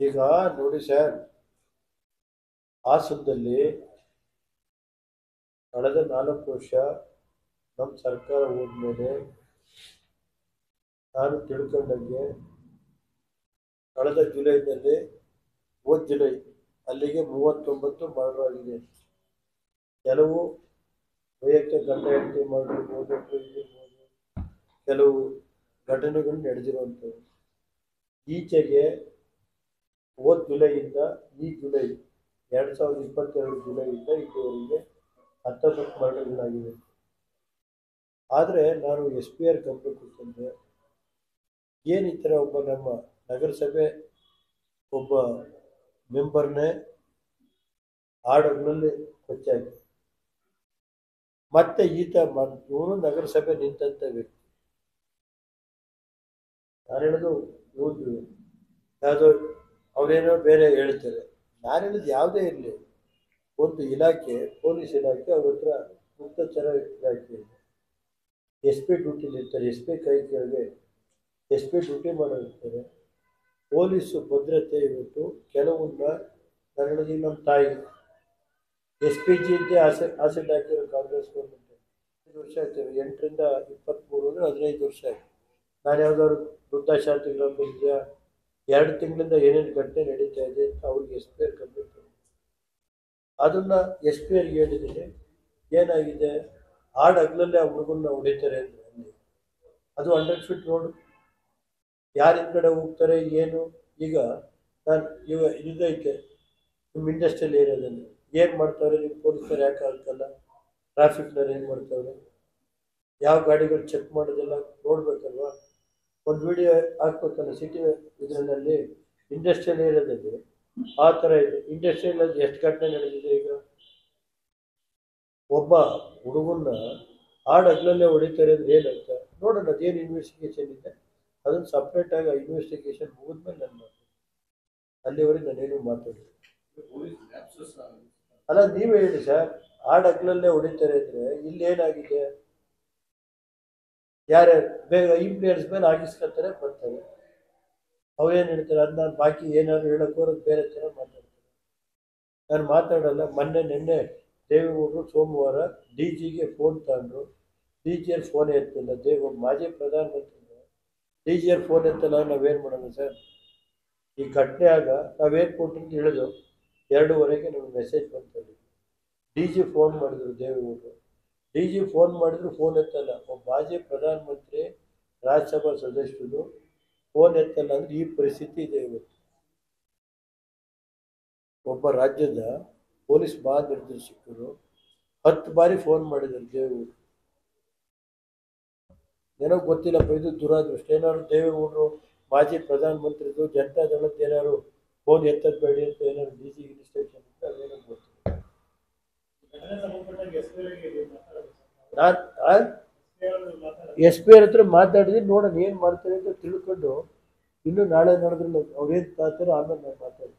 ಈಗ ನೋಡಿ ಸರ್ ಹಾಸನದಲ್ಲಿ ಕಳೆದ ನಾಲ್ಕು ವರ್ಷ ನಮ್ಮ ಸರ್ಕಾರ ಹೋದ್ಮೇಲೆ ನಾನು ತಿಳ್ಕೊಂಡಂಗೆ ಕಳೆದ ಜುಲೈನಲ್ಲಿ ಹೋದ ಜುಲೈ ಅಲ್ಲಿಗೆ ಮೂವತ್ತೊಂಬತ್ತು ಮರಣವಾಗಿದೆ ಕೆಲವು ವೈಯಕ್ತಿಕ ಗಂಡ ಹೆಂಡತಿ ಮಾಡಿರ್ಬೋದು ಕೆಲವು ಘಟನೆಗಳು ನಡೆದಿರುವಂಥವು. ಈಚೆಗೆ ಹೋದ ಜುಲೈಯಿಂದ ಈ ಜುಲೈ, ಎರಡು ಸಾವಿರದ ಇಪ್ಪತ್ತೆರಡು ಜುಲೈಯಿಂದ ಇದುವರೆಗೆ ಹತ್ತೊಂಬತ್ತು ಮರಣಗಳಾಗಿವೆ ಆದರೆ ನಾನು ಎಸ್ ಪಿ ಆರ್ ಕಂಪ್ನಿ ಕೊಟ್ಟಂತೆ ಏನು ಒಬ್ಬ ನಮ್ಮ ನಗರಸಭೆ ಒಬ್ಬ ಮೆಂಬರ್ನೇ ಆರ್ಡರ್ನಲ್ಲಿ ಹೆಚ್ಚಾಗಿ ಮತ್ತೆ ಈತ ಇವನು ನಗರಸಭೆ ನಿಂತಂಥ ವ್ಯಕ್ತಿ. ನಾನು ಹೇಳೋದು ಯಾವುದೋ ಅವರೇನೋ ಬೇರೆ ಹೇಳ್ತಾರೆ. ನಾನು ಹೇಳಿದ್ದು ಯಾವುದೇ ಇರಲಿ. ಒಂದು ಇಲಾಖೆ, ಪೊಲೀಸ್ ಇಲಾಖೆ ಅವ್ರ ಹತ್ರ ಗುಪ್ತಚರ ಇಲಾಖೆ ಇದೆ. ಎಸ್ ಪಿ ಡ್ಯೂಟಿಲಿ ಇರ್ತಾರೆ ಎಸ್ ಪಿ ಕೈ ಕೆಳಗೆ ಎಸ್ ಪಿ ಡ್ಯೂಟಿ ಮಾಡೋರಿರ್ತಾರೆ. ಪೊಲೀಸು ಭದ್ರತೆ ಇವತ್ತು ಕೆಲವೊಂದ ನಾನು ಹೇಳೋದು ಈಗ ನಮ್ಮ ತಾಯಿ. ಎಸ್ ಪಿ ಜಿ ಅಂತ ಆಸೆ ಆಸೆಟ್ ಹಾಕಿರೋ ಕಾಂಗ್ರೆಸ್ ಗೌರ್ಮೆಂಟ್ ಐದು ವರ್ಷ ಆಯ್ತೇವೆ ಎಂಟರಿಂದ ಇಪ್ಪತ್ತ್ಮೂರು ಅಂದರೆ ಹದಿನೈದು ವರ್ಷ ಆಯ್ತು. ನಾನು ಯಾವ್ದಾದ್ರು ವೃದ್ಧಾಶಾಂತಿಗಳ ಎರಡು ತಿಂಗಳಿಂದ ಏನೇನು ಘಟನೆ ನಡೀತಾ ಇದೆ ಅಂತ ಅವ್ರಿಗೆ ಎಸ್ ಪಿ ಆರ್ ಕಂಪ್ಲೇಂಟ್ ಅದನ್ನು ಎಸ್ ಪಿ ಆರ್ಗೆ ಹೇಳಿದ್ದೀನಿ ಏನಾಗಿದೆ? ಆಡ್ ಹಗ್ಲಲ್ಲೇ ಆ ಹುಡುಗನ್ನ ಹೊಡಿತಾರೆ ಅಂತ ಅದು ಹಂಡ್ರೆಡ್ ಫೀಟ್ ರೋಡ್. ಯಾರ ಹಿಂದ್ಗಡೆ ಹೋಗ್ತಾರೆ, ಏನು? ಈಗ ನಾನು ಇವ ಇದೈತೆ ನಿಮ್ಮ ಇಂಡಸ್ಟ್ರಿಯಲ್ ಏರಿಯಾದಲ್ಲಿ. ಏನು ಮಾಡ್ತಾವ್ರೆ ನಿಮ್ಮ ಪೊಲೀಸರು ಯಾಕೆ ಆಗ್ತಲ್ಲ ಟ್ರಾಫಿಕ್ನವ್ರು ಏನು ಮಾಡ್ತಾವ್ರೆ? ಯಾವ ಗಾಡಿಗಳು ಚೆಕ್ ಮಾಡೋದೆಲ್ಲ ನೋಡ್ಬೇಕಲ್ವಾ? ಒಂದು ವಿಡಿಯೋ ಹಾಕ್ಬೇಕಲ್ಲ ಸಿಟಿ ಇದರಲ್ಲಿ ಇಂಡಸ್ಟ್ರಿಯಲ್ ಏರಿಯಾದಲ್ಲಿ ಆ ಥರ ಇದೆ. ಇಂಡಸ್ಟ್ರಿಯಲ್ ಎಷ್ಟು ಘಟನೆ ನಡೆದಿದೆ ಈಗ? ಒಬ್ಬ ಹುಡುಗನ್ನ ಹಾಡಗ್ಲಲ್ಲೇ ಹೊಡಿತಾರೆ ಅಂದ್ರೆ ಏನಂತ? ನೋಡೋಣ ಅದೇನು ಇನ್ವೆಸ್ಟಿಗೇಷನ್ ಇದೆ? ಅದನ್ನು ಸಪ್ರೇಟಾಗಿ ಇನ್ವೆಸ್ಟಿಗೇಷನ್ ಮುಗಿದ್ಮೇಲೆ ನಾನು ಮಾಡ್ತೀನಿ. ಅಲ್ಲಿವರೆಗೆ ನಾನೇನು ಮಾತಾಡ್ತೀನಿ ಅಲ್ಲ, ನೀವೇ ಹೇಳಿ ಸರ್ ಹಾಡ್ ಹಗ್ಲಲ್ಲೇ ಹೊಡಿತಾರೆ ಅಂದರೆ ಇಲ್ಲಿ ಏನಾಗಿದೆ? ಯಾರ್ಯಾರು? ಬೇಗ ಇಂಪ್ಲಿಯನ್ಸ್ ಮೇಲೆ ಆಗಿಸ್ಕೊತಾರೆ ಬರ್ತಾರೆ. ಅವ್ರೇನು ಹೇಳ್ತಾರೆ? ಅದು ನಾನು ಬಾಕಿ ಏನಾದ್ರು ಹೇಳೋಕ್ಕೋರೋದು ಬೇರೆ ಥರ ಮಾತಾಡ್ತಾರೆ. ನಾನು ಮಾತಾಡಲ್ಲ, ಮೊನ್ನೆ, ನಿನ್ನೆ ದೇವೇಗೌಡರು ಸೋಮವಾರ ಡಿ ಜಿಗೆ ಫೋನ್ ತಗೊಂಡ್ರು ಡಿ ಜಿಯಲ್ಲಿ ಫೋನ್ ಎತ್ತಿಲ್ಲ. ದೇವ ಮಾಜಿ ಪ್ರಧಾನಮಂತ್ರಿ ಡಿ ಜಿಯಲ್ಲಿ ಫೋನ್ ಎತ್ತಲ್ಲ ನಾವೇನು ಮಾಡೋಣ ಸರ್? ಈ ಘಟನೆ ಆಗ ನಾವೇನು ಕೊಟ್ಟಿದ್ದು ಹೇಳಿದ್ರು. ಎರಡೂವರೆಗೆ ನಮಗೆ ಮೆಸೇಜ್ ಬಂತು. ಡಿ ಜಿ ಫೋನ್ ಮಾಡಿದ್ರು ದೇವೇಗೌಡರು. ಡಿ ಜಿ ಫೋನ್ ಮಾಡಿದ್ರು ಫೋನ್ ಎತ್ತಲ್ಲ. ಒಬ್ಬ ಮಾಜಿ ಪ್ರಧಾನಮಂತ್ರಿ ರಾಜ್ಯಸಭಾ ಸದಸ್ಯರು ಫೋನ್ ಎತ್ತಲ್ಲ ಅಂದ್ರೆ ಈ ಪರಿಸ್ಥಿತಿ ಇದೆ ಇವತ್ತು. ಒಬ್ಬ ರಾಜ್ಯದ ಪೊಲೀಸ್ ಮಹಾನಿರ್ದೇಶಕರು ಹತ್ತು ಬಾರಿ ಫೋನ್ ಮಾಡಿದ್ರು ದೇವೇಗೌಡರು. ಏನೋ ಗೊತ್ತಿಲ್ಲಪ್ಪ ಇದು ದುರಾದೃಷ್ಟ. ಏನಾದ್ರು ದೇವೇಗೌಡರು ಮಾಜಿ ಪ್ರಧಾನಮಂತ್ರಿದು ಜನತಾ ದಳದ ಏನಾದ್ರು ಫೋನ್ ಎತ್ತದ್ ಬೇಡಿ ಅಂತ ಏನಾದ್ರು ಡಿ ಸಿ ಸ್ಟೇಷನ್ ಅಂತ ಅದೇನೋ ಗೊತ್ತಿಲ್ಲ. ನಾನು ಎಸ್ ಪಿ ಆರ್ ಹತ್ರ ಮಾತಾಡಿದ್ರೆ ನೋಡೋಣ ಏನು ಮಾಡ್ತಾರೆ ಅಂತ ತಿಳ್ಕೊಂಡು ಇನ್ನು ನಾಳೆ ನಡೆದ್ರಲ್ಲ ಅವ್ರೇನು ತಾತಾರೋ ಆಮೇಲೆ ನಾನು ಮಾತಾಡ್ತೀನಿ.